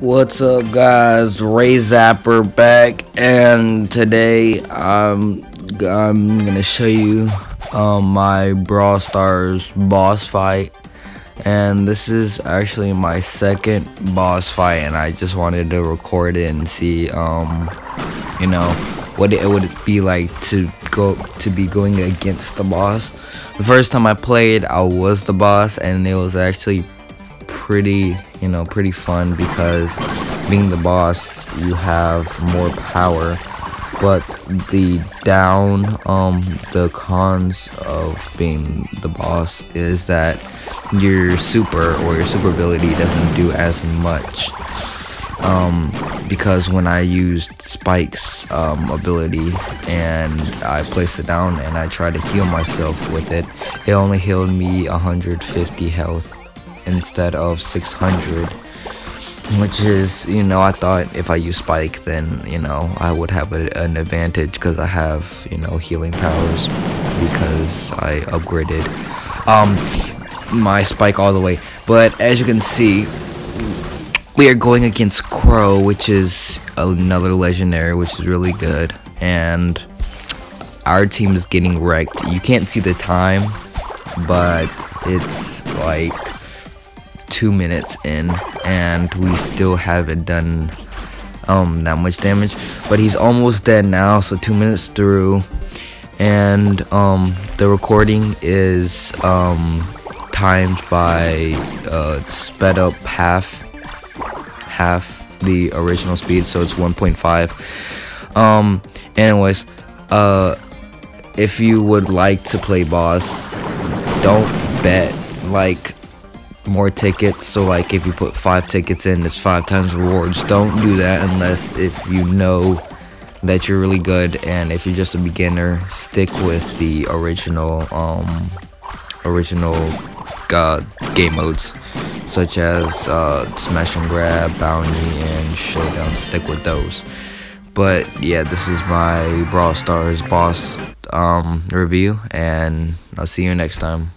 What's up guys, Ray Zapper back and today I'm, I'm gonna show you um, my Brawl Stars boss fight and this is actually my second boss fight and I just wanted to record it and see um, you know what it would be like to go to be going against the boss. The first time I played I was the boss and it was actually pretty, you know, pretty fun because being the boss, you have more power. But the down, um, the cons of being the boss is that your super or your super ability doesn't do as much. Um, because when I used Spike's um, ability and I placed it down and I tried to heal myself with it, it only healed me 150 health instead of 600 which is you know I thought if I use spike then you know I would have a, an advantage because I have you know healing powers because I upgraded um my spike all the way. But as you can see we are going against Crow which is another legendary which is really good. And our team is getting wrecked. You can't see the time but it's like two minutes in and we still haven't done um that much damage. But he's almost dead now so two minutes through. And um the recording is um timed by uh sped up half half the original speed so it's 1.5 um anyways uh if you would like to play boss don't bet. Like more tickets so like if you put five tickets in it's five times rewards. Don't do that unless if you know that you're really good and if you're just a beginner stick with the original um original uh, game modes such as uh, smash and grab bounty and showdown. Stick with those. But yeah this is my brawl stars boss um review and i'll see you next time